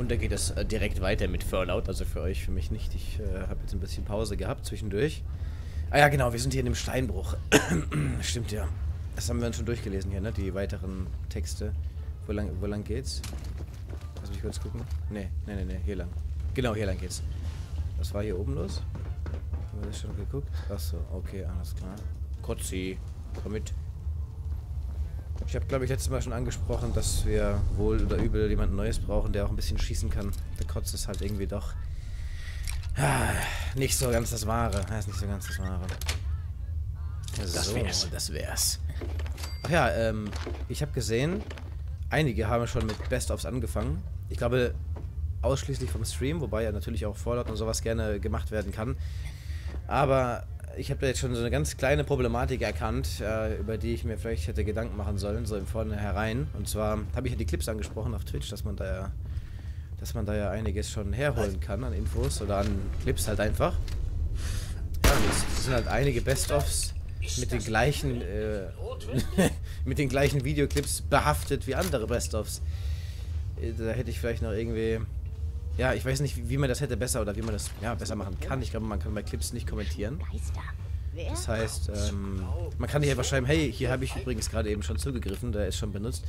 Und da geht es äh, direkt weiter mit Fallout, also für euch, für mich nicht. Ich äh, habe jetzt ein bisschen Pause gehabt zwischendurch. Ah ja, genau, wir sind hier in dem Steinbruch. Stimmt ja. Das haben wir uns schon durchgelesen hier, ne? Die weiteren Texte. Wo lang, wo lang geht's? Lass mich kurz gucken. Nee, nee, nee, nee, hier lang. Genau, hier lang geht's. Was war hier oben los? Haben wir das schon geguckt? Achso, okay, alles klar. Kotzi, komm mit. Ich habe, glaube ich, letztes Mal schon angesprochen, dass wir wohl oder übel jemanden Neues brauchen, der auch ein bisschen schießen kann. Der Kotz ist halt irgendwie doch ah, nicht so ganz das Wahre. Ja, ist nicht so ganz das Wahre. Das so, wär's. Das wär's. Ach ja, ähm, ich habe gesehen, einige haben schon mit Best-ofs angefangen. Ich glaube, ausschließlich vom Stream, wobei ja natürlich auch Fallout und sowas gerne gemacht werden kann. Aber ich habe da jetzt schon so eine ganz kleine Problematik erkannt, äh, über die ich mir vielleicht hätte Gedanken machen sollen, so im Vornherein. Und zwar habe ich ja die Clips angesprochen auf Twitch, dass man da ja, dass man da ja einiges schon herholen kann an Infos oder an Clips halt einfach. Ja, es sind halt einige Best-ofs mit den gleichen äh, mit den gleichen Videoclips behaftet wie andere Best-ofs. Äh, da hätte ich vielleicht noch irgendwie ja, ich weiß nicht, wie, man das hätte besser oder wie man das ja, besser machen kann. Ich glaube, man kann bei Clips nicht kommentieren. Das heißt, ähm, man kann hier einfach schreiben, hey, hier habe ich übrigens gerade eben schon zugegriffen, da ist schon benutzt.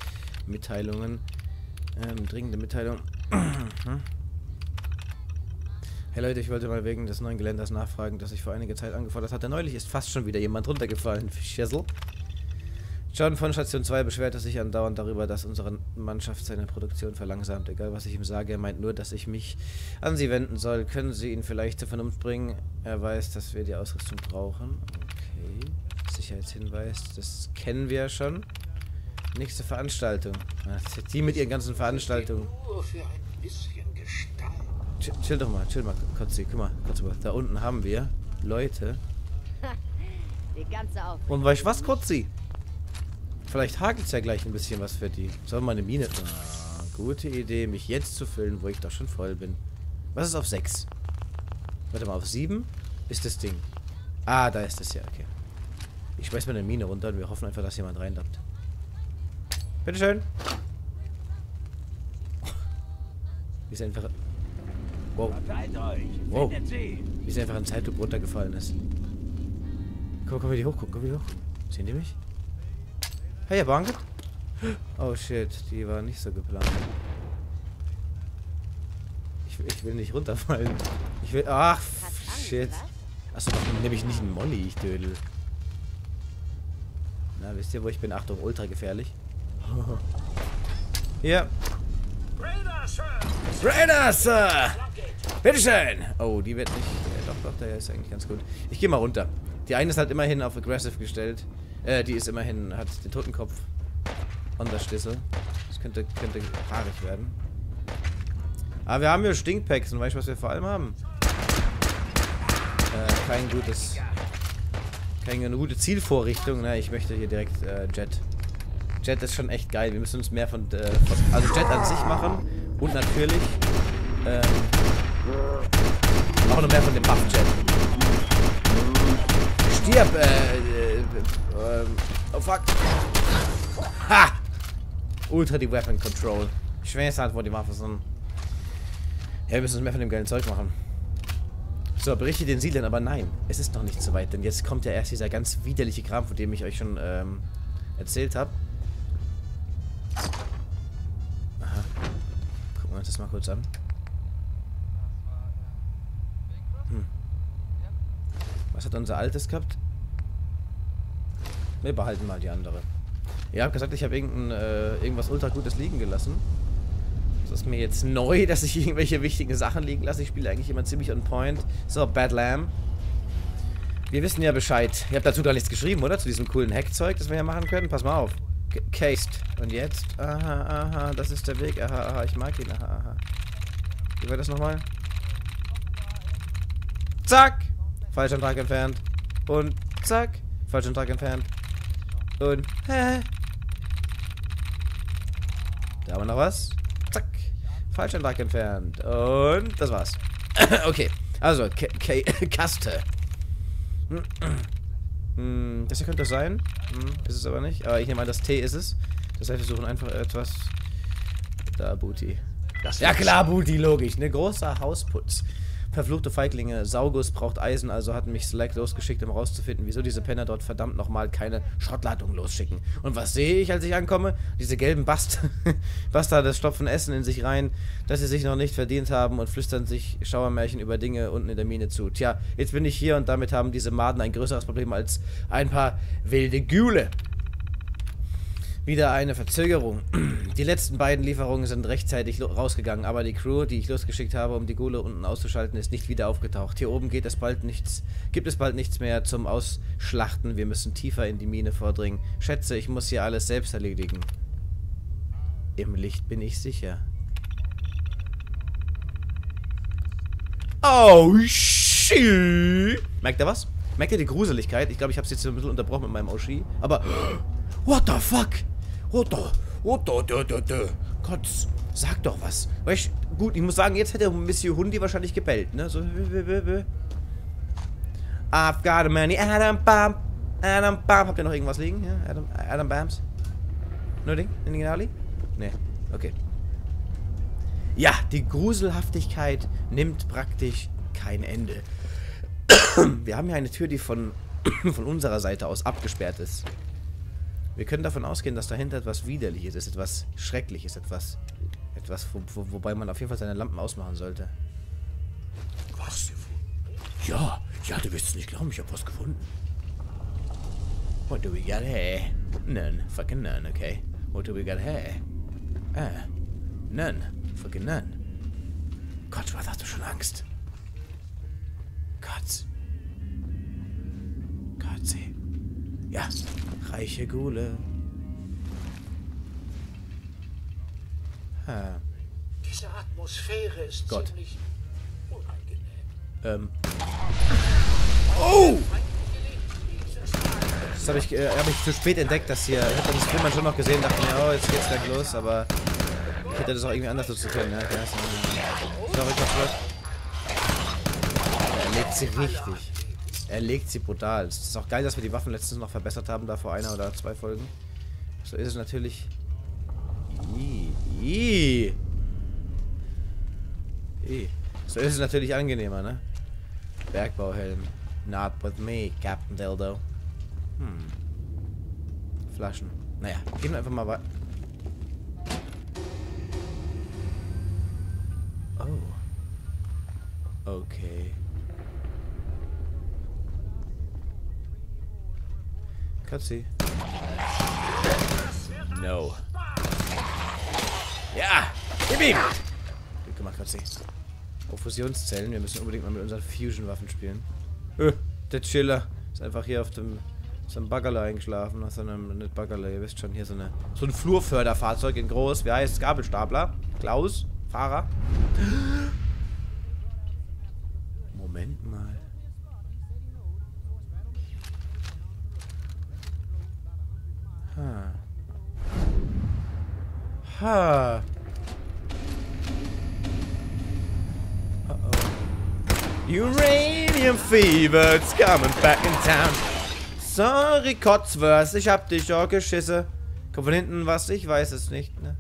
Mitteilungen. Ähm, dringende Mitteilung. hey Leute, ich wollte mal wegen des neuen Geländers nachfragen, das ich vor einiger Zeit angefordert hatte. Neulich ist fast schon wieder jemand runtergefallen. Schessel. John von Station 2 beschwerte sich andauernd darüber, dass unsere Mannschaft seine Produktion verlangsamt. Egal, was ich ihm sage, er meint nur, dass ich mich an sie wenden soll. Können Sie ihn vielleicht zur Vernunft bringen? Er weiß, dass wir die Ausrüstung brauchen. Okay. Sicherheitshinweis, das kennen wir ja schon. Nächste Veranstaltung. Die mit ihren ganzen Veranstaltungen. Chill, chill doch mal, chill mal, Kotzi. Guck mal, Kotzi, da unten haben wir Leute. Und weißt du was, Kotzi? Vielleicht hagelt es ja gleich ein bisschen was für die. Sollen wir eine Mine... Ah, gute Idee, mich jetzt zu füllen, wo ich doch schon voll bin. Was ist auf 6? Warte mal, auf 7 ist das Ding. Ah, da ist es ja, okay. Ich schmeiß mal eine Mine runter und wir hoffen einfach, dass jemand reindappt. Bitteschön. Wie ist einfach... Wow. Wow. Wie ist einfach ein Zeitlupe runtergefallen ist. Guck mal, komm, wie die hochgucken, komm, wie die hoch. Sehen die mich? Hey, ihr Banket? Oh shit, die war nicht so geplant. Ich, ich will nicht runterfallen. Ich will. Ach, shit. Achso, dann nehme ich nicht einen Molly, ich dödel. Na, wisst ihr, wo ich bin? Achtung, ultra gefährlich. Hier. Raider, Sir! Bitteschön! Oh, die wird nicht. Äh, doch, doch, der ist eigentlich ganz gut. Ich gehe mal runter. Die eine ist halt immerhin auf Aggressive gestellt. Äh, die ist immerhin, hat den Totenkopf an der Schlüssel. Das könnte, könnte haarig werden. Aber wir haben hier Stinkpacks und weißt du, was wir vor allem haben? Äh, kein gutes... Keine gute Zielvorrichtung. Ne, ich möchte hier direkt äh, Jet. Jet ist schon echt geil. Wir müssen uns mehr von, äh, von also Jet an sich machen und natürlich ähm, auch noch mehr von dem Buff Jet. Stirb, äh, ähm, oh fuck. Ha! Ultra die Weapon Control. Ich weiß halt, wo die Waffen sind. Ja, wir müssen uns mehr von dem geilen Zeug machen. So, berichte den Siedlern, aber nein, es ist noch nicht so weit, denn jetzt kommt ja erst dieser ganz widerliche Kram, von dem ich euch schon ähm, erzählt habe. Aha. Gucken wir uns das mal kurz an. Hm. Was hat unser altes gehabt? Wir behalten mal die andere. Ihr habt gesagt, ich habe äh, irgendwas ultra Gutes liegen gelassen. Das ist mir jetzt neu, dass ich irgendwelche wichtigen Sachen liegen lasse. Ich spiele eigentlich immer ziemlich on point. So, Bad Lamb. Wir wissen ja Bescheid. Ihr habt dazu gar nichts geschrieben, oder? Zu diesem coolen Hackzeug, das wir hier machen können. Pass mal auf. Cased. Und jetzt? Aha, aha, das ist der Weg. Aha, aha, ich mag ihn. Aha, aha. Wie war das nochmal? Zack! Falscher Trag entfernt. Und zack. Falscher Trag entfernt. Und, hä? Da haben wir noch was. Zack. Falschen Lack entfernt. Und das war's. okay. Also, K K Kaste. Hm, das hier könnte es sein. Hm, ist es aber nicht. Aber ich nehme an, das T ist es. Das heißt, wir suchen einfach etwas. Da, Booty. ja klar, Booty, logisch. Ne, großer Hausputz. Verfluchte Feiglinge. Saugus braucht Eisen, also hat mich Slack losgeschickt, um rauszufinden, wieso diese Penner dort verdammt nochmal keine Schrottladung losschicken. Und was sehe ich, als ich ankomme? Diese gelben Bast Bastarde stopfen Essen in sich rein, das sie sich noch nicht verdient haben und flüstern sich Schauermärchen über Dinge unten in der Mine zu. Tja, jetzt bin ich hier und damit haben diese Maden ein größeres Problem als ein paar wilde Güle. Wieder eine Verzögerung. Die letzten beiden Lieferungen sind rechtzeitig rausgegangen, aber die Crew, die ich losgeschickt habe, um die Gule unten auszuschalten, ist nicht wieder aufgetaucht. Hier oben geht es bald nichts, gibt es bald nichts mehr zum Ausschlachten. Wir müssen tiefer in die Mine vordringen. Schätze, ich muss hier alles selbst erledigen. Im Licht bin ich sicher. Oh, shit. Merkt ihr was? Merkt ihr die Gruseligkeit? Ich glaube, ich habe es jetzt ein bisschen unterbrochen mit meinem Oshi. Aber, what the fuck? Otto, Otto, Otto, Otto. Gott, sag doch was. Weißt, gut, ich muss sagen, jetzt hätte Monsieur Hundi wahrscheinlich gebellt, ne? So, I've got a money, Adam Bam, Adam Bam. Habt ihr noch irgendwas liegen? Ja, Adam, Adam Bams? Nur Ding? In Ginali? Ne, okay. Ja, die Gruselhaftigkeit nimmt praktisch kein Ende. Wir haben hier eine Tür, die von, von unserer Seite aus abgesperrt ist. Wir können davon ausgehen, dass dahinter etwas Widerliches ist, etwas Schreckliches, etwas, etwas wo, wo, wobei man auf jeden Fall seine Lampen ausmachen sollte. Was? Ja, ja, du wirst es nicht glauben, ich habe was gefunden. What do we got here? None. Fucking none, okay. What do we got here? Ah, none. Fucking none. Gott, was hast du schon Angst? Reiche Gule. Ha. Diese Atmosphäre ist Gott. ziemlich unangenehm. Ähm. Oh! Das habe ich, äh, hab ich zu spät entdeckt, dass hier. Ich habe das Film schon noch gesehen, dachte mir, oh, jetzt geht's gleich los, aber ich hätte das auch irgendwie anders nutzen können, ja. Sorry, Kopf. Er legt sie richtig. Er legt sie brutal. Es ist auch geil, dass wir die Waffen letztens noch verbessert haben, da vor einer oder zwei Folgen. So ist es natürlich. Ii, ii. Ii. So ist es natürlich angenehmer, ne? Bergbauhelm. Not with me, Captain Dildo. Hm. Flaschen. Naja, gehen wir einfach mal weiter. Oh. Okay. Cutsy. No. Ja! Gib ihm! Gut gemacht, Cutsy. Oh, Fusionszellen. Wir müssen unbedingt mal mit unseren Fusion-Waffen spielen. Äh, der Chiller ist einfach hier auf dem so einem Baggerle eingeschlafen. Auf so einem, nicht Baggerle, ihr wisst schon, hier so eine so ein Flurförderfahrzeug in groß. Wie heißt es? Gabelstapler? Klaus? Fahrer? Moment mal. Ha. Ha. Uh oh. Uranium fever, it's coming back in town. Sorry, Kotzwurst, ich hab dich auch geschissen. Kommt von hinten was? Ich weiß es nicht, ne?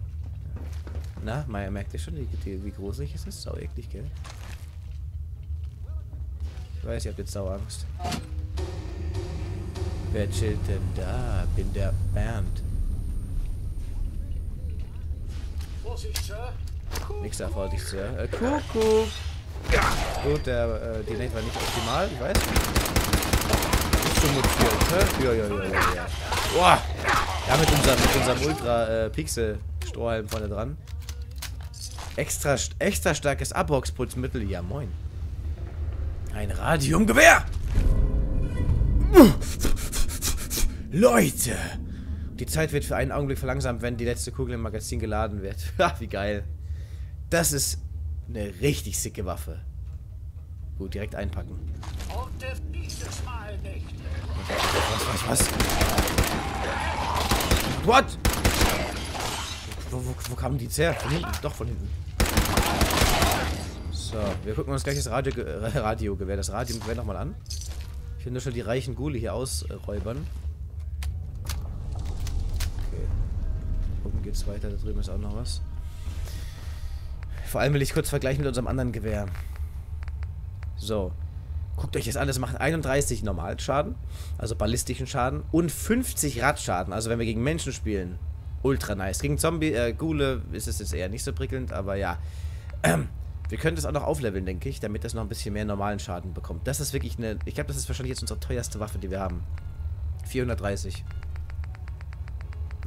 Na, Maya merkt ihr schon, wie, wie gruselig es ist? Sau eklig, gell? Ich weiß, ihr habt jetzt Sauangst. Wer chillt denn da? Bin der Bernd. Vorsicht, Sir. Nix da, Vorsicht, Sir. Äh, Kuckuck. Gut, der, äh, die Lane war nicht optimal, ich weiß. Nicht so mutiert, hä? Ja, ja, ja, ja, ja. Boah! Ja, mit unserem, mit unserem Ultra-Pixel-Strohhalm vorne dran. Extra, extra starkes Abrocksputzmittel, ja moin. Ein Radiumgewehr! Leute! Die Zeit wird für einen Augenblick verlangsamt, wenn die letzte Kugel im Magazin geladen wird. Ha, wie geil. Das ist eine richtig sicke Waffe. Gut, direkt einpacken. Was, was, was? What? Wo, wo, wo kamen die jetzt her? Von hinten? Doch, von hinten. So, wir gucken uns gleich das Radio, äh, Radiogewehr, das Radiogewehr nochmal an. Ich will nur schon die reichen Gule hier ausräubern. Okay. Oben geht's weiter, da drüben ist auch noch was. Vor allem will ich kurz vergleichen mit unserem anderen Gewehr. So. Guckt euch das an, das macht 31 Normalschaden, also ballistischen Schaden, und 50 Radschaden, also wenn wir gegen Menschen spielen. Ultra nice. Gegen Zombie, äh, Gule ist es jetzt eher nicht so prickelnd, aber ja. Ähm, wir können das auch noch aufleveln, denke ich, damit das noch ein bisschen mehr normalen Schaden bekommt. Das ist wirklich eine, ich glaube, das ist wahrscheinlich jetzt unsere teuerste Waffe, die wir haben. 430.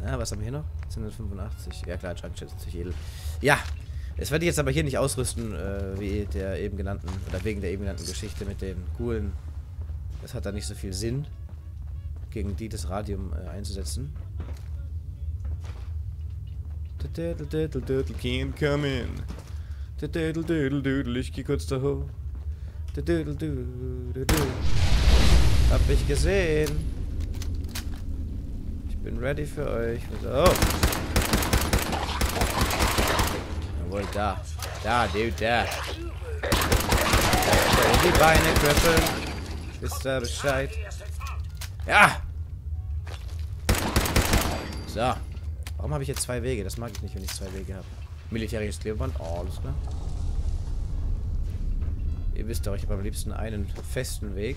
Ja, was haben wir hier noch? 185. Ja klar, Junction ist natürlich edel. Ja, das werde ich jetzt aber hier nicht ausrüsten, äh, wie der eben genannten, oder wegen der eben genannten Geschichte mit den Gulen. Das hat da nicht so viel Sinn, gegen die das Radium äh, einzusetzen. Diddle diddle diddle can't come in. Diddle diddle diddle, ich geh kurz da hoch. Diddle diddle diddle. Hab ich gesehen. Bin ready für euch. Oh. Jawohl, da. Da, Dude, da. Schön die Beine kribbeln. Wisst ihr Bescheid? Ja! So. Warum habe ich jetzt zwei Wege? Das mag ich nicht, wenn ich zwei Wege habe. Militärisches Klebeband. Oh, alles klar. Ihr wisst doch, ich habe am liebsten einen festen Weg.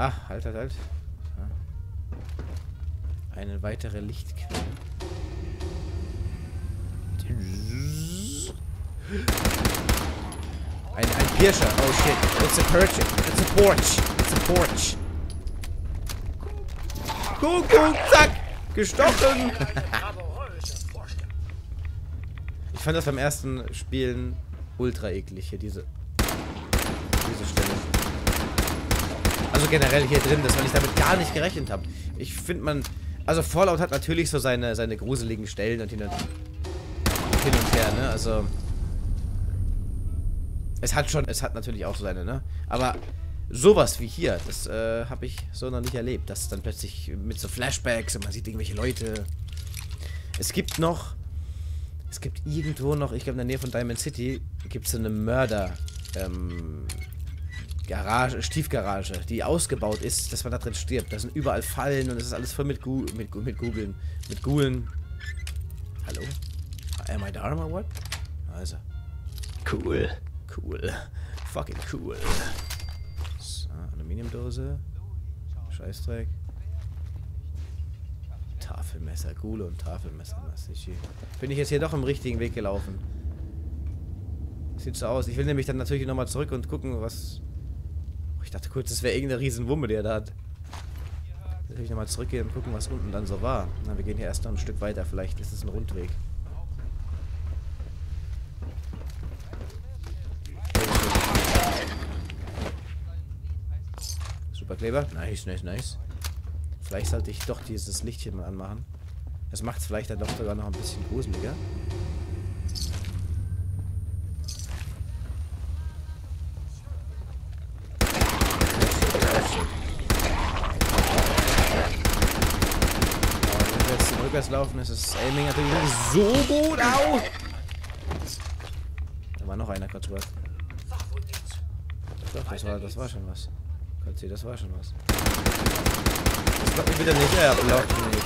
Ah, halt, halt, halt. Eine weitere Lichtquelle. Ein, ein Pirscher. Oh shit. It's a Perch. It's a Porch. It's a Porch. Kuckuck, zack. Gestochen. ich fand das beim ersten Spielen ultra eklig hier, diese, diese Stelle. Also generell hier drin, das, weil ich damit gar nicht gerechnet habe. Ich finde man, also Fallout hat natürlich so seine, seine gruseligen Stellen und hin und, hin und her, ne? Also es hat schon, es hat natürlich auch so seine, ne? Aber sowas wie hier, das äh, habe ich so noch nicht erlebt. Das dann plötzlich mit so Flashbacks und man sieht irgendwelche Leute. Es gibt noch, es gibt irgendwo noch, ich glaube in der Nähe von Diamond City, gibt es so eine Mörder, ähm, Garage, Stiefgarage, die ausgebaut ist, dass man da drin stirbt. Da sind überall Fallen und es ist alles voll mit, Gu mit, mit Googeln. Mit Gulen. Hallo? Am I or what? Also. Cool. Cool. Fucking cool. So, Aluminiumdose. Scheißdreck. Tafelmesser. Gule und Tafelmesser. Bin ich jetzt hier doch im richtigen Weg gelaufen? Sieht so aus. Ich will nämlich dann natürlich nochmal zurück und gucken, was... Ich dachte kurz, das wäre irgendeine Riesenwumme, der da hat. Will ich nochmal zurückgehen und gucken, was unten dann so war. Na, wir gehen hier erst noch ein Stück weiter. Vielleicht ist es ein Rundweg. Superkleber. Nice, nice, nice. Vielleicht sollte ich doch dieses Lichtchen mal anmachen. Das macht es vielleicht dann doch sogar noch ein bisschen gruseliger. Laufen ist das Aiming natürlich so gut. Au! Da war noch einer kurz was. Doch, das war, das war schon was. Katzi, das war schon was. Das glaubt mich bitte nicht. Ja, glaubt nicht.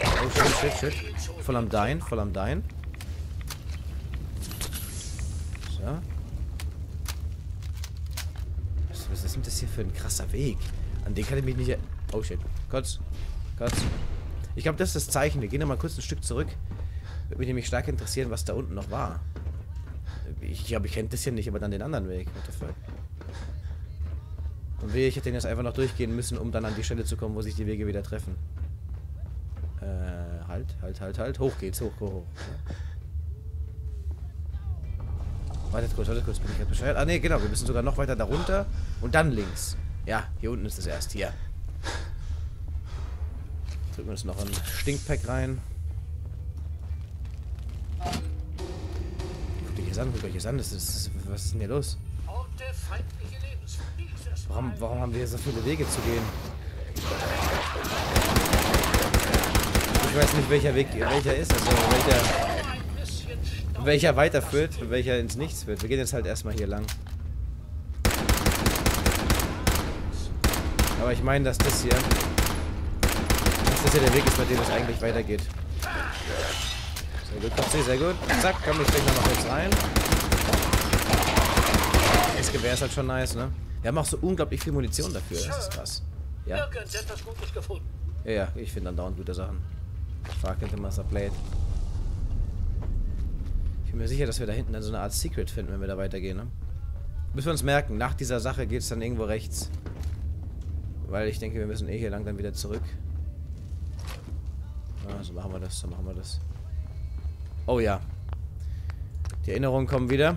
Ja, oh shit, shit, shit. Voll am Dein, voll am Dein. So. Was, was ist denn das hier für ein krasser Weg? An den kann ich mich nicht... Oh shit. Kurz. Kurz. Ich glaube, das ist das Zeichen. Wir gehen nochmal kurz ein Stück zurück. Würde mich nämlich stark interessieren, was da unten noch war. Ich glaube, ich kenne das hier nicht, aber dann den anderen Weg. What the fuck? Und wehe, ich hätte den jetzt einfach noch durchgehen müssen, um dann an die Stelle zu kommen, wo sich die Wege wieder treffen. Äh, halt, halt, halt, halt. Hoch geht's, hoch, hoch, hoch. Wartet kurz, wartet kurz, bin ich gerade bescheuert? Ah, ne, genau, wir müssen sogar noch weiter darunter und dann links. Ja, hier unten ist es erst, hier. Drücken wir uns noch ein Stinkpack rein. Guckt euch das an, guckt euch das an. Das ist, was ist denn hier los? Warum, warum haben wir hier so viele Wege zu gehen? Ich weiß nicht, welcher Weg welcher ist. Also welcher, welcher weiterführt welcher ins Nichts führt. Wir gehen jetzt halt erstmal hier lang. Aber ich meine, dass das hier das hier der Weg ist, bei dem es eigentlich weitergeht. Sehr gut, Kotzi, sehr gut. Zack, komm, ich denke noch kurz rein. Das Gewehr ist halt schon nice, ne? Wir haben auch so unglaublich viel Munition dafür, das ist krass. Ja, ja, ja ich finde andauernd gute Sachen. Fucking the Master Blade. Ich bin mir sicher, dass wir da hinten dann so eine Art Secret finden, wenn wir da weitergehen, ne? Müssen wir uns merken, nach dieser Sache geht es dann irgendwo rechts. Weil ich denke, wir müssen eh hier lang dann wieder zurück. So machen wir das, so machen wir das. Oh ja. Die Erinnerungen kommen wieder.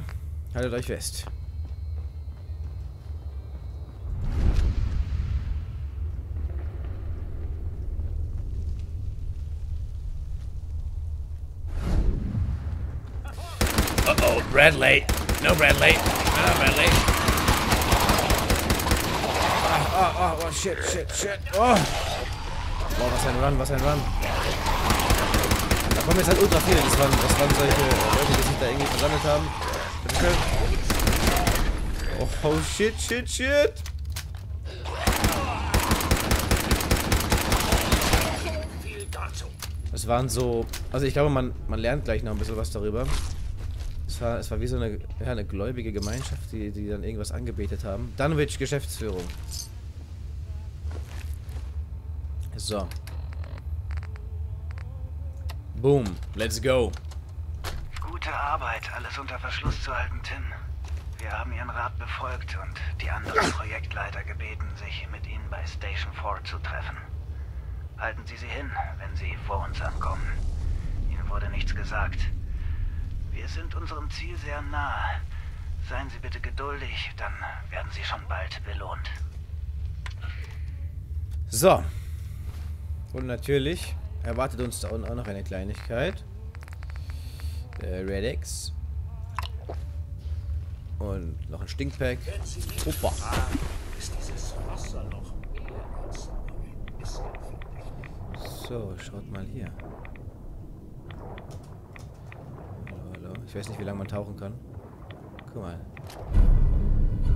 Haltet euch fest. Uh-oh, Bradley. No Bradley. No Bradley. Oh, oh, oh, shit, shit, shit. Oh. Boah, was ein Run, was ein Run. Da kommen jetzt halt ultra viele. Das waren, das waren solche Leute, die sich da irgendwie versammelt haben. Oh, oh, shit, shit, shit. Es waren so. Also ich glaube, man, man lernt gleich noch ein bisschen was darüber. Es war, es war wie so eine, ja, eine gläubige Gemeinschaft, die, die dann irgendwas angebetet haben. Dunwich Geschäftsführung. So. Boom. Let's go. Gute Arbeit, alles unter Verschluss zu halten, Tim. Wir haben Ihren Rat befolgt und die anderen Projektleiter gebeten, sich mit Ihnen bei Station 4 zu treffen. Halten Sie sie hin, wenn Sie vor uns ankommen. Ihnen wurde nichts gesagt. Wir sind unserem Ziel sehr nahe. Seien Sie bitte geduldig, dann werden Sie schon bald belohnt. So. Und natürlich erwartet uns da unten auch noch eine Kleinigkeit. Der Redex. Und noch ein Stinkpack. Opa. So, schaut mal hier. Hallo, hallo. Ich weiß nicht, wie lange man tauchen kann. Guck mal.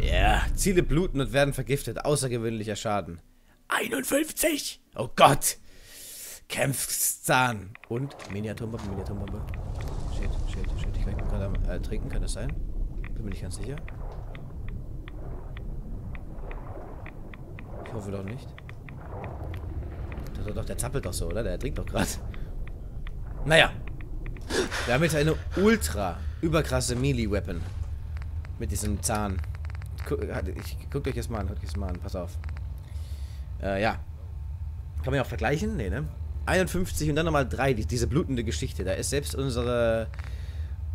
Ja, Ziele bluten und werden vergiftet. Außergewöhnlicher Schaden. 51! Oh Gott! Kämpfzahn. Und Miniaturbombe, Miniaturbombe. Shit, shit, shit. Ich kann gerade am äh, trinken, kann das sein? Bin mir nicht ganz sicher. Ich hoffe doch nicht. Doch, doch, der zappelt doch so, oder? Der trinkt doch gerade. Naja. Wir haben jetzt eine ultra überkrasse Melee-Weapon. Mit diesem Zahn. Ich, guckt euch das mal an, guckt euch das mal an, pass auf. Äh, ja. Kann man ja auch vergleichen? Nee, ne? 51 und dann nochmal 3, die, diese blutende Geschichte. Da ist selbst unsere,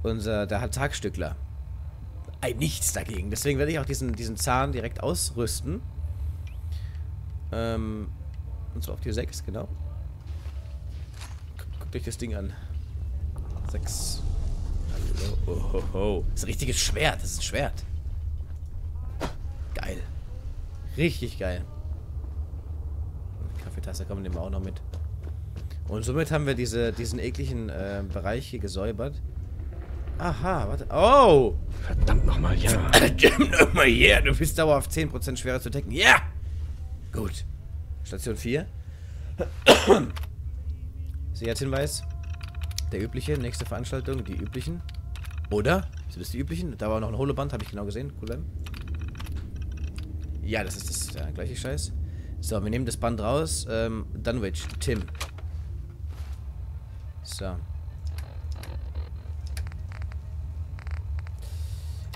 unser, der Tagstückler. Ein Nichts dagegen. Deswegen werde ich auch diesen, diesen Zahn direkt ausrüsten. Ähm, und zwar auf die 6, genau. Guckt, euch das Ding an. 6. Hallo. Oh, ho, ho. Das ist ein richtiges Schwert. Das ist ein Schwert. Geil. Richtig geil. Kaffeetasse kommen wir auch noch mit. Und somit haben wir diese, diesen ekligen äh, Bereich hier gesäubert. Aha, warte. Oh! Verdammt nochmal, ja. Verdammt nochmal, yeah, du bist dauerhaft 10% schwerer zu decken. Ja! Gut. Station 4. Sicherheitshinweis. Der übliche, nächste Veranstaltung, die üblichen. Oder? Sind das die üblichen? Da war noch ein Holoband, habe ich genau gesehen. Cool. Ja, das ist das der gleiche Scheiß. So, wir nehmen das Band raus. Ähm, Dunwich, Tim. So.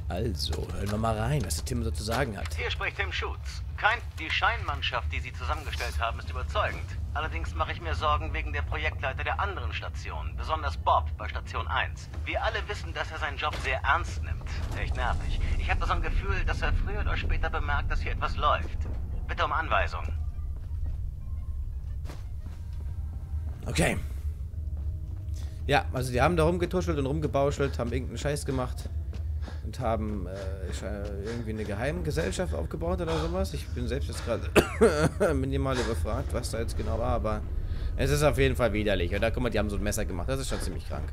Also, hören wir mal rein, was der Tim so zu sagen hat. Hier spricht Tim Schutz. Kein, die Scheinmannschaft, die Sie zusammengestellt haben, ist überzeugend. Allerdings mache ich mir Sorgen wegen der Projektleiter der anderen Stationen, besonders Bob bei Station 1. Wir alle wissen, dass er seinen Job sehr ernst nimmt. Echt nervig. Ich habe so ein Gefühl, dass er früher oder später bemerkt, dass hier etwas läuft. Bitte um Anweisung. Okay. Ja, also die haben da rumgetuschelt und rumgebauschelt, haben irgendeinen Scheiß gemacht und haben äh, irgendwie eine Geheimgesellschaft aufgebaut oder sowas. Ich bin selbst jetzt gerade minimal überfragt, was da jetzt genau war, aber es ist auf jeden Fall widerlich. Und da guck mal, die haben so ein Messer gemacht. Das ist schon ziemlich krank.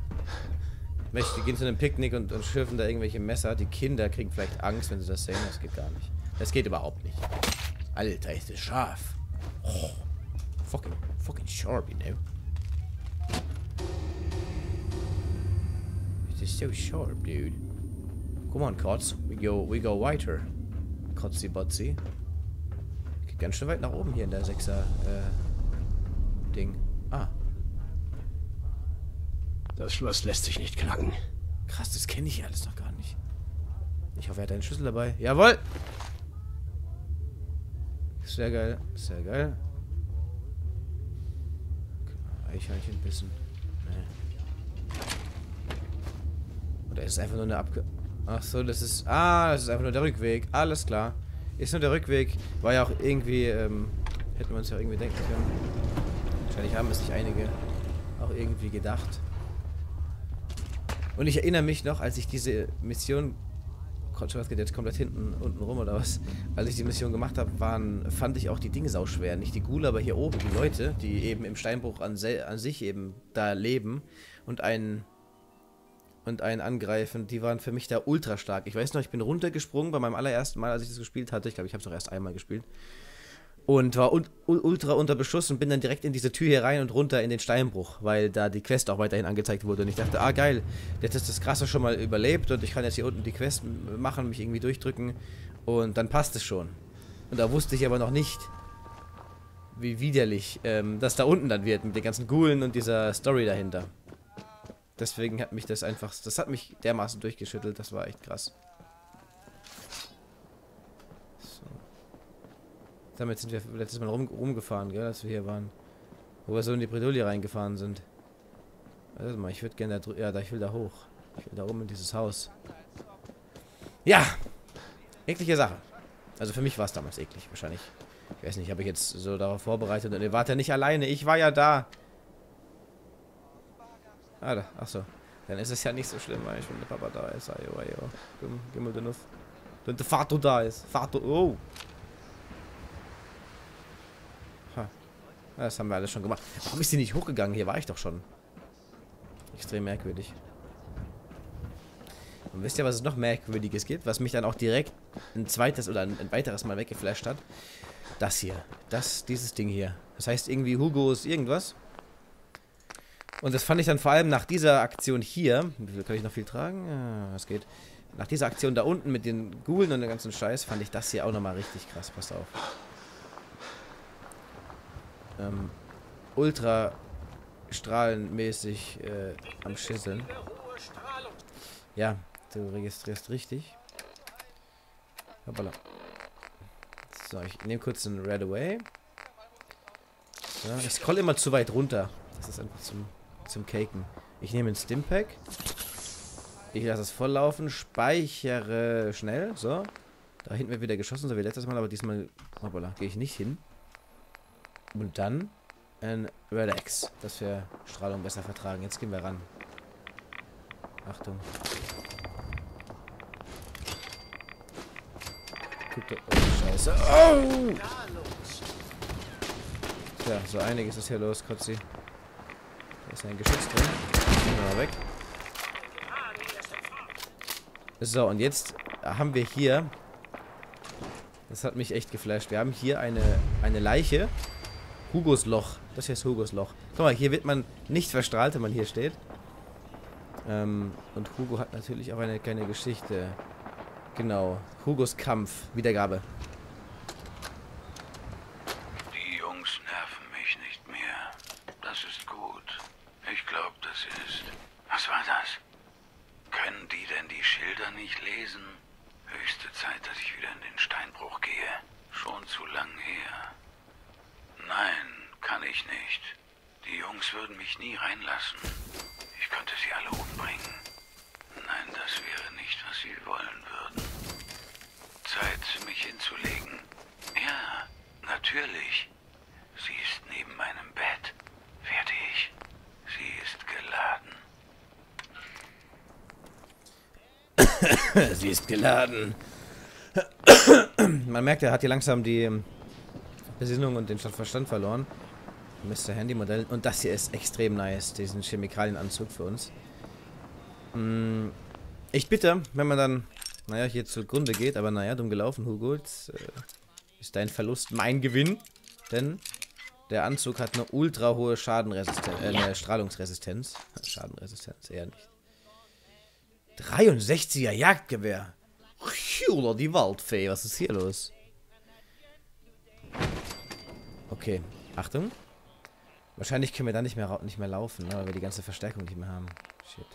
Die gehen zu einem Picknick und, und schürfen da irgendwelche Messer. Die Kinder kriegen vielleicht Angst, wenn sie das sehen. Das geht gar nicht. Das geht überhaupt nicht. Alter, ist das scharf. Oh, fucking, fucking sharp, you know. So sharp, dude. Come on, Kotz. We go, we go weiter. Kotzi Botzi. Geht ganz schön weit nach oben hier in der 6er, äh, Ding. Ah, Das Schloss lässt sich nicht knacken. krass, das kenne ich alles noch gar nicht. Ich hoffe, er hat einen Schlüssel dabei. Jawohl! Sehr geil, sehr geil. Eichhörnchen bissen. Nee. Oder ist einfach nur eine Abge... Ach so, das ist... Ah, das ist einfach nur der Rückweg. Alles klar. Ist nur der Rückweg. War ja auch irgendwie... Ähm, hätten wir uns ja irgendwie denken können. Wahrscheinlich haben es sich einige auch irgendwie gedacht. Und ich erinnere mich noch, als ich diese Mission... Gott, was geht jetzt komplett hinten, unten rum oder was? Als ich die Mission gemacht habe, waren, fand ich auch die Dinge sau schwer. Nicht die Ghoul, aber hier oben die Leute, die eben im Steinbruch an, an sich eben da leben und einen und einen angreifen, die waren für mich da ultra stark. Ich weiß noch, ich bin runtergesprungen bei meinem allerersten Mal, als ich das gespielt hatte. Ich glaube, ich habe es auch erst einmal gespielt. Und war ultra unter Beschuss und bin dann direkt in diese Tür hier rein und runter in den Steinbruch, weil da die Quest auch weiterhin angezeigt wurde. Und ich dachte, ah geil, jetzt ist das Krasse schon mal überlebt und ich kann jetzt hier unten die Quest machen, mich irgendwie durchdrücken und dann passt es schon. Und da wusste ich aber noch nicht, wie widerlich ähm, das da unten dann wird mit den ganzen Ghoulen und dieser Story dahinter. Deswegen hat mich das einfach, das hat mich dermaßen durchgeschüttelt, das war echt krass. So. Damit sind wir letztes Mal rum, rumgefahren, gell, als wir hier waren. Wo wir so in die Bredouille reingefahren sind. Warte mal, ich würde gerne da Ja, ich will da hoch. Ich will da oben in dieses Haus. Ja! Eklige Sache. Also für mich war es damals eklig, wahrscheinlich. Ich weiß nicht, habe ich jetzt so darauf vorbereitet und ihr wart ja nicht alleine. Ich war ja da. Ah, da. Ach so. Dann ist es ja nicht so schlimm, weil schon der Papa da ist. Ajo, ajo. Gim- Gimmel den Nuff. Wenn der Vater da ist. Vater, oh. Ha. Ja, Das haben wir alles schon gemacht. Warum ist die nicht hochgegangen? Hier war ich doch schon. Extrem merkwürdig. Und wisst ihr, was es noch merkwürdiges gibt? Was mich dann auch direkt ein zweites oder ein, ein weiteres Mal weggeflasht hat? Das hier. Das, dieses Ding hier. Das heißt irgendwie Hugos irgendwas. Und das fand ich dann vor allem nach dieser Aktion hier. Wie viel kann ich noch viel tragen? Ja, das geht. Nach dieser Aktion da unten mit den Ghoulen und dem ganzen Scheiß fand ich das hier auch nochmal richtig krass. Passt auf. Ähm, ultra strahlenmäßig äh, am Schüsseln. Ja, du registrierst richtig. Hoppala. So, ich nehme kurz einen Red Away. So, ich scroll immer zu weit runter. Das ist einfach zum, zum Caken. Ich nehme einen Stimpack. Ich lasse es volllaufen, speichere schnell. So. Da hinten wird wieder geschossen, so wie letztes Mal, aber diesmal gehe ich nicht hin. Und dann ein Relax, dass wir Strahlung besser vertragen. Jetzt gehen wir ran. Achtung. Guck doch. Oh, Scheiße. Oh! Tja, so einiges ist hier los, Kotzi. Ist ein Geschütz drin. Gehen wir weg. So, und jetzt haben wir hier. Das hat mich echt geflasht. Wir haben hier eine, eine Leiche. Hugos Loch. Das hier ist Hugos Loch. Guck mal, hier wird man nicht verstrahlt, wenn man hier steht. Ähm, und Hugo hat natürlich auch eine kleine Geschichte. Genau. Hugos Kampf. Wiedergabe. Die Jungs nerven mich nicht mehr. Das ist gut. Ich glaube, das ist. Was war das? Können die denn die Schilder nicht lesen? Höchste Zeit, dass ich wieder in den Steinbruch gehe. Schon zu lang her. Nein, kann ich nicht. Die Jungs würden mich nie reinlassen. Ich könnte sie alle umbringen. Nein, das wäre nicht, was sie wollen würden. Zeit, mich hinzulegen. Ja, natürlich. Sie ist neben meinem Bett. Fertig. Sie ist geladen. Sie geladen. Man merkt, er hat hier langsam die ähm, Besinnung und den Verstand verloren. Mr. Handy-Modell. Und das hier ist extrem nice, diesen Chemikalienanzug für uns. Mm, Ich bitte, wenn man dann, naja, hier zugrunde geht, aber naja, dumm gelaufen, Hugo. Jetzt, äh, ist dein Verlust mein Gewinn. Denn der Anzug hat eine ultra hohe Schadenresistenz, äh, eine Strahlungsresistenz. Schadenresistenz eher nicht. 63er Jagdgewehr. Oder die Waldfee, was ist hier los? Okay, Achtung. Wahrscheinlich können wir da nicht mehr, nicht mehr laufen, ne, weil wir die ganze Verstärkung nicht mehr haben. Shit.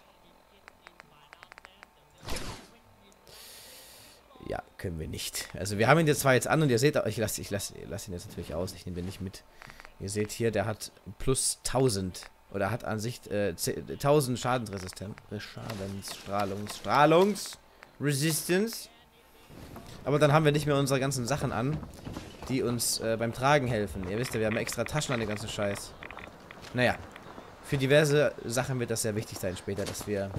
Ja, können wir nicht. Also wir haben ihn jetzt zwar jetzt an und ihr seht, ich lasse ich lass, ich lass ihn jetzt natürlich aus, ich nehme den nicht mit. Ihr seht hier, der hat plus 1000 oder hat an sich äh, 10 1000 Schadensresistenz, äh, Schadens, Strahlungs. Aber dann haben wir nicht mehr unsere ganzen Sachen an, die uns äh, beim Tragen helfen. Ihr wisst ja, wir haben extra Taschen an den ganzen Scheiß. Naja, für diverse Sachen wird das sehr wichtig sein später, dass wir,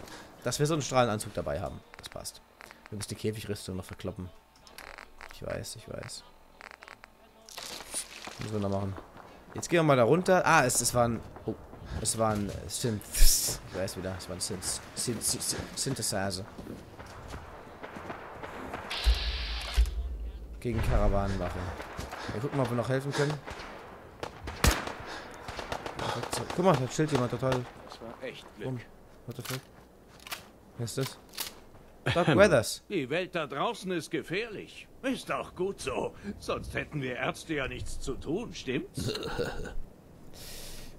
dass wir so einen Strahlenanzug dabei haben. Das passt. Wir müssen die Käfigrüstung noch verkloppen. Ich weiß, ich weiß. Müssen wir noch machen. Jetzt gehen wir mal da runter. Ah, es, es war ein... Oh, es war ein äh, Synth. Ich weiß wieder, es war ein Synth. Synth Synth Synthesizer. Gegen Karawanenwache. Wir gucken mal, ob wir noch helfen können. Guck mal, da chillt jemand total. Das war echt. Glück. What the fuck? Wer ist das? Doc Weathers. Die Welt da draußen ist gefährlich. Ist auch gut so. Sonst hätten wir Ärzte ja nichts zu tun, stimmt's?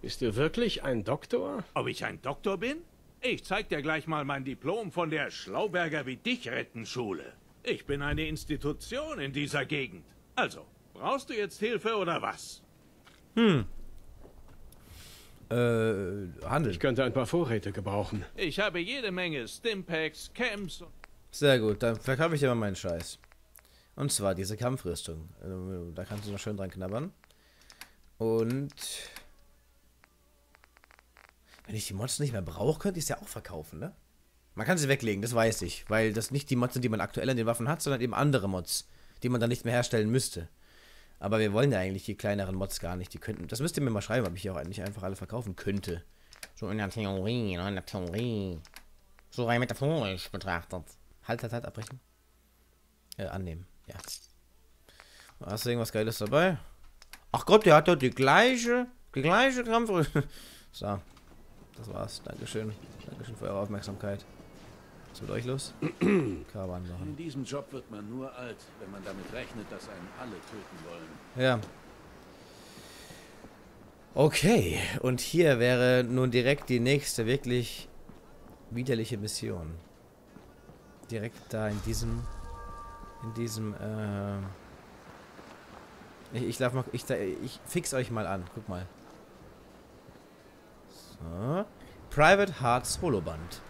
Bist du wirklich ein Doktor? Ob ich ein Doktor bin? Ich zeig dir gleich mal mein Diplom von der Schlauberger wie dich retten Schule. Ich bin eine Institution in dieser Gegend. Also, brauchst du jetzt Hilfe oder was? Äh, Handel. Ich könnte ein paar Vorräte gebrauchen. Ich habe jede Menge Stimpaks, Camps und Sehr gut, dann verkaufe ich dir mal meinen Scheiß. Und zwar diese Kampfrüstung. Äh, Da kannst du noch schön dran knabbern. Und... Wenn ich die Mods nicht mehr brauche, könnte ich sie ja auch verkaufen, ne? Man kann sie weglegen, das weiß ich. Weil das nicht die Mods sind, die man aktuell an den Waffen hat, sondern eben andere Mods, die man dann nicht mehr herstellen müsste. Aber wir wollen ja eigentlich die kleineren Mods gar nicht. Die könnten. Das müsst ihr mir mal schreiben, ob ich die auch eigentlich einfach alle verkaufen könnte. So in der Theorie, in der Theorie. So rein metaphorisch betrachtet. Halt, halt, halt, abbrechen. Äh, annehmen, ja. Hast du irgendwas Geiles dabei? Ach Gott, der hat doch die gleiche, die gleiche Kampf... So, das war's. Dankeschön. Dankeschön für eure Aufmerksamkeit. Was ist mit euch los? Karawan machen. In diesem Job wird man nur alt, wenn man damit rechnet, dass einen alle töten wollen. Ja. Okay, und hier wäre nun direkt die nächste wirklich widerliche Mission. Direkt da in diesem, in diesem, äh, ich, ich darf mal, ich, ich fix euch mal an, guck mal. So. Private Hearts Holoband.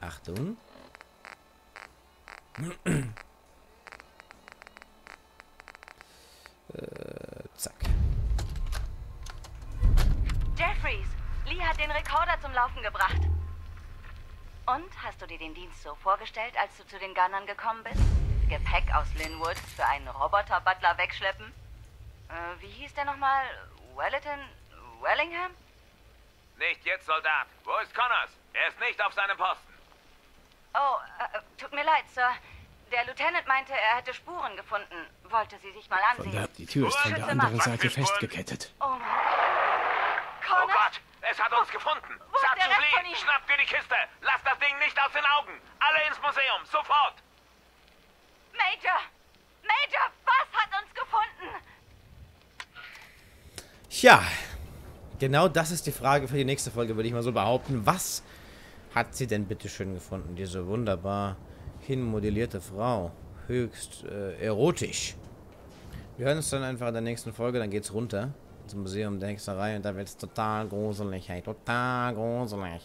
Achtung. Zack. Jeffries, Lee hat den Rekorder zum Laufen gebracht. Und, hast du dir den Dienst so vorgestellt, als du zu den Gunnern gekommen bist? Gepäck aus Linwood für einen Roboter-Butler wegschleppen? Äh, wie hieß der nochmal? Wellington? Wellingham? Nicht jetzt, Soldat. Wo ist Connors? Er ist nicht auf seinem Posten. Oh, äh, tut mir leid, Sir. Der Lieutenant meinte, er hätte Spuren gefunden. Wollte sie sich mal Von ansehen. da, die Tür ist von der anderen Seite festgekettet. Oh Mann. Oh Connor? Gott, es hat uns gefunden. Wo ist der Sergeant Rest von Lee, ihm? schnappt dir die Kiste. Lass das Ding nicht aus den Augen. Alle ins Museum, sofort. Major! Major, was hat uns gefunden? Tja, genau das ist die Frage für die nächste Folge, würde ich mal so behaupten. Was hat sie denn bitte schön gefunden, diese wunderbar hinmodellierte Frau? Höchst äh, erotisch. Wir hören uns dann einfach in der nächsten Folge, dann geht's runter zum Museum der Hexerei und da wird's total gruselig, hey, total gruselig.